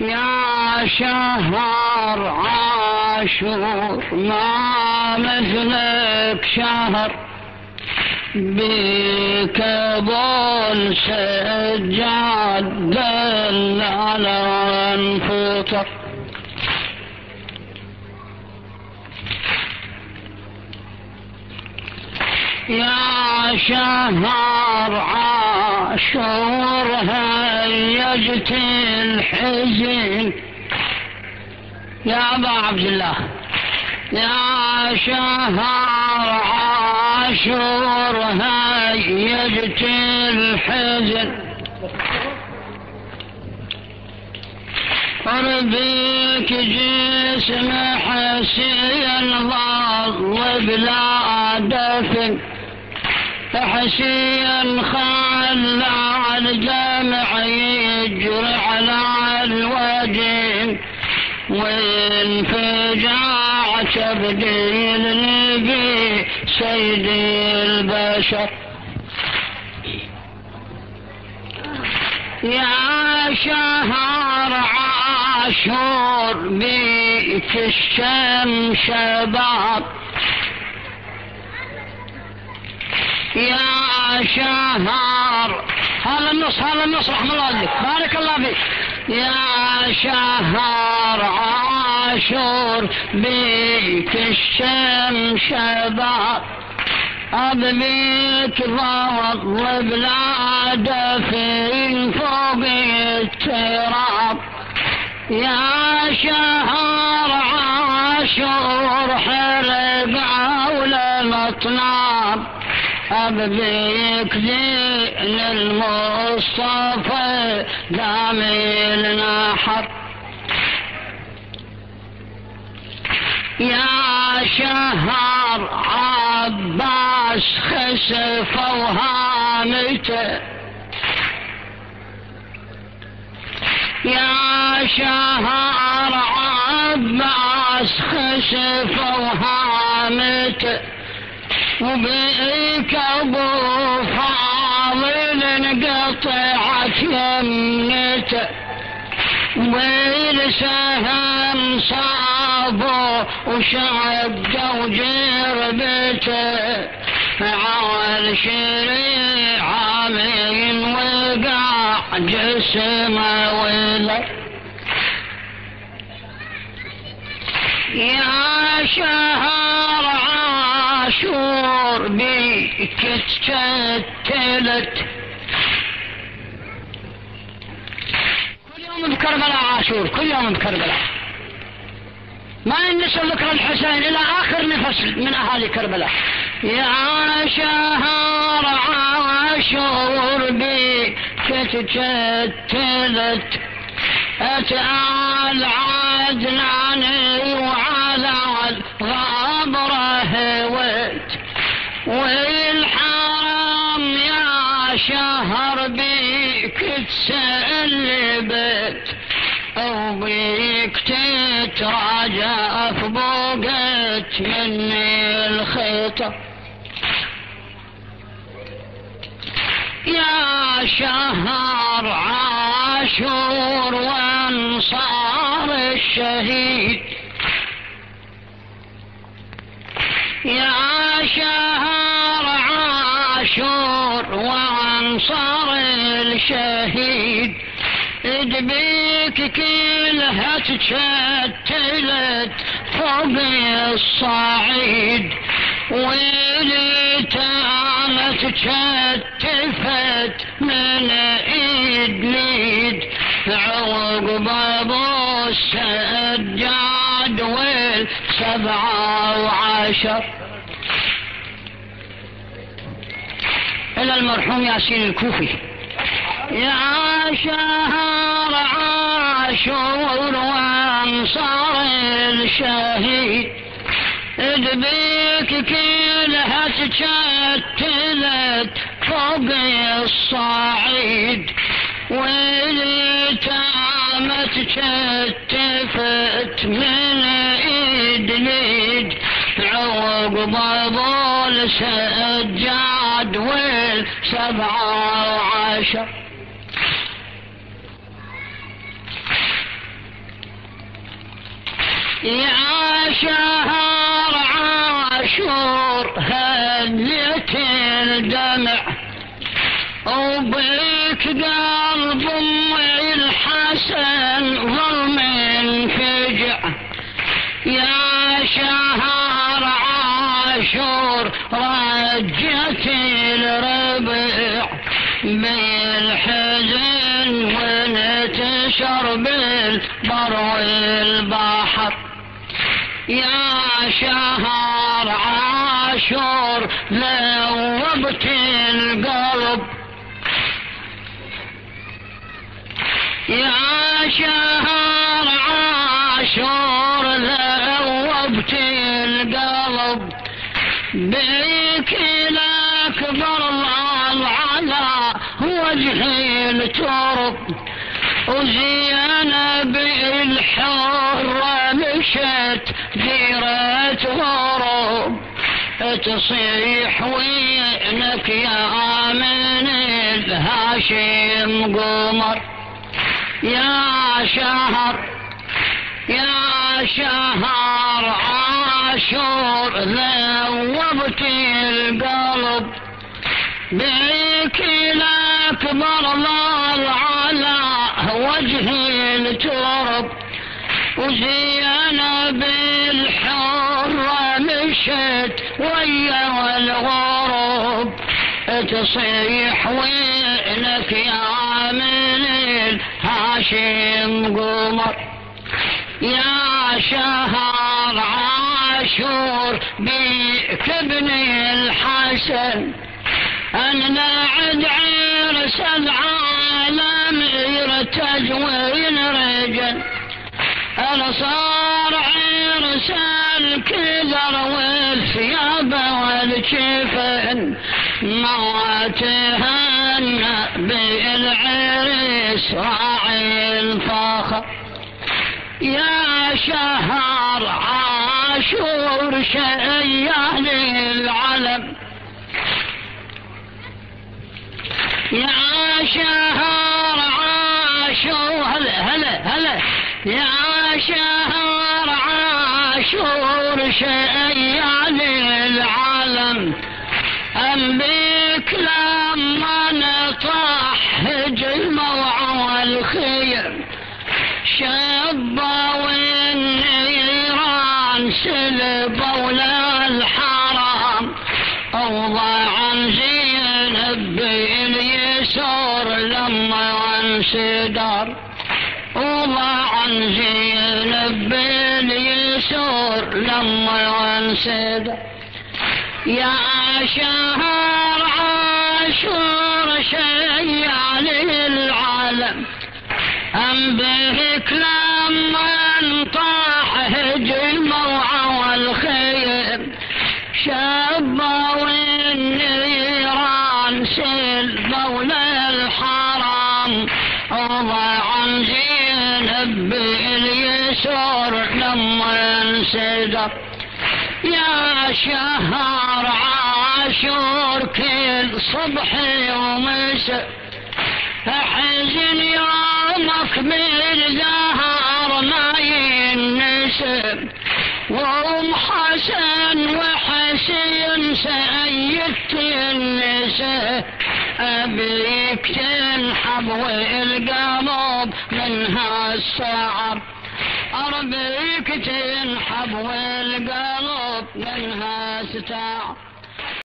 يا شهر عاشور ما مثلك شهر. بك بول سجاد دل على انفطر يا شهر عاشور هيجت الحزن؟ يا أبا عبد الله يا شهر عاشور هيجت الحزن؟ قربك جسم حسين ظل بلا دفن. حسين خلى الجمع يجري على الوجه وانفجاع تبديل النبي سيد البشر. يا شهر عاشور بيك الشمس باب يا شهر. هذا النص هذا النص رحم الله عليك. بارك الله فيك. يا شهر عاشور بيك الشمس باب أبنيك ضوض بلاد في فوق التراب. يا شهر عاشور حرق عول الأطناب أبنيك دين المصطفى دامي النحر يا شهر عباس خسف وهانته يا شهر عباس خسف وهانته وبيك أبو فاضل قطعت يمنته ويل سهم صابه وشق وجربته عال شريعة من وقع جسمه وله يا شهر عاشور بيك تشتلت كل يوم بكربلاء عاشور كل يوم بكربلاء ما ينسى ذكر الحسين إلى آخر نفس من أهالي كربلاء. يا شهر عاشور بيك تشتلت اتعال عدناني شهر بيك تسلبت وبيك تتراجع في بوقت مني الخيطة يا شهر عاشور وأنصار الشهيد. يا شهر عاشور وانصار الشهيد. ادبيك كلها تشتلت فوق الصعيد. ويلي تامت تشتفت من ايد ليد عقب ابو السجاد والسبعة وعشر. إلى المرحوم ياسين الكوفي. يا شهر عاشور وأنصار الشهيد ادبيك كلها تشتلت فوق الصعيد. واللي تامت تشتفت من ايد ليد عقب ابو السجاد سبعة عشر. يا شهر عاشور هنيت الدمع. وبيك قلب أمي الحسن ظلمي. بالحزن ونتشر بالبر والبحر يا شهر عاشور ذوبت القلب. يا شهر عاشور ذوبت القلب. بيك الأكبر وجه الترب وزينب الحرة مشت ديرة غروب تصيح وينك يا من الهاشم قمر. يا شهر يا شهر عاشور ذوبت القلب. بيك الأكبر ظل على وجه الترب وزينب الحرة مشت ويا والغرب تصيح وينك يا من الهاشم قمر. يا شهر عاشور بك ابن الحسن. أنا عد عرس العالم أنا صار عرس الكدر والثياب والجفن ما تهنى بإلعرس راعي الفخر يا شهر عاشور شيال العلم يا شهر عاشور هلا هلا هلا. يا شهر عاشور شيال العالم أنبيك لما انسدر وضع زينب باليسار لما انسدر يا شهر عاشور شيال العالم أم بهك لما انسدر يا شهر عاشور كل صبح ومساء حزن يومك بالزهر ما ينسب. وأم حسن وحسين سيدت النساء أبيك تنحب والقلب منها السعر أربيك تنحب والقلب منها ستار